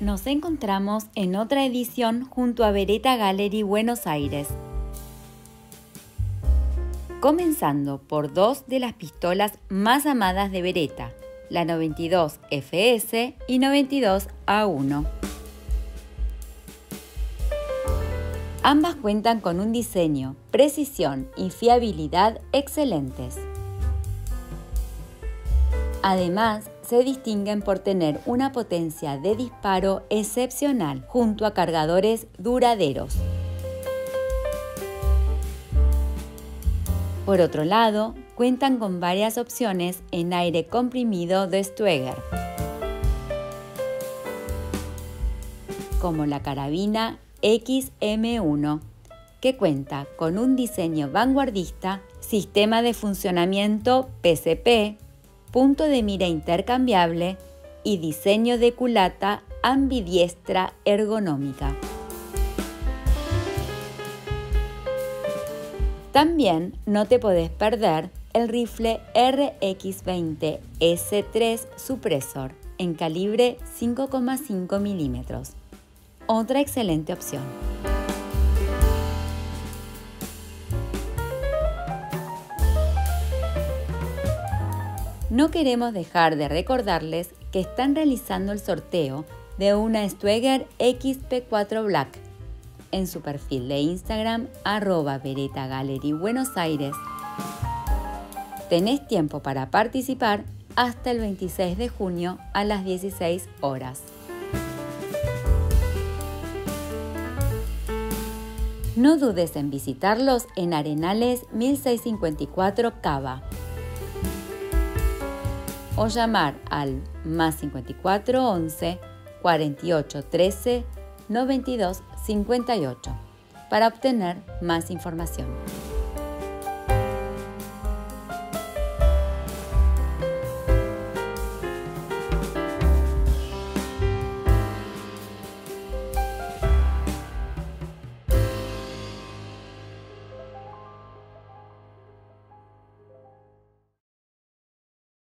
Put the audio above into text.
Nos encontramos en otra edición junto a Beretta Gallery Buenos Aires. Comenzando por dos de las pistolas más amadas de Beretta, la 92 FS y 92 A1. Ambas cuentan con un diseño, precisión y fiabilidad excelentes. Además, se distinguen por tener una potencia de disparo excepcional junto a cargadores duraderos. Por otro lado, cuentan con varias opciones en aire comprimido de Stueger, como la carabina XM1, que cuenta con un diseño vanguardista, sistema de funcionamiento PCP, punto de mira intercambiable y diseño de culata ambidiestra ergonómica. También no te podés perder el rifle RX20 S3 Supresor en calibre 5,5 milímetros. Otra excelente opción. no queremos dejar de recordarles que están realizando el sorteo de una Stueger XP4 Black en su perfil de Instagram arroba Beretta Gallery Buenos Aires. Tenés tiempo para participar hasta el 26 de junio a las 16 horas. No dudes en visitarlos en Arenales 1654 Cava o llamar al más 54 11 48 13 92 58 para obtener más información.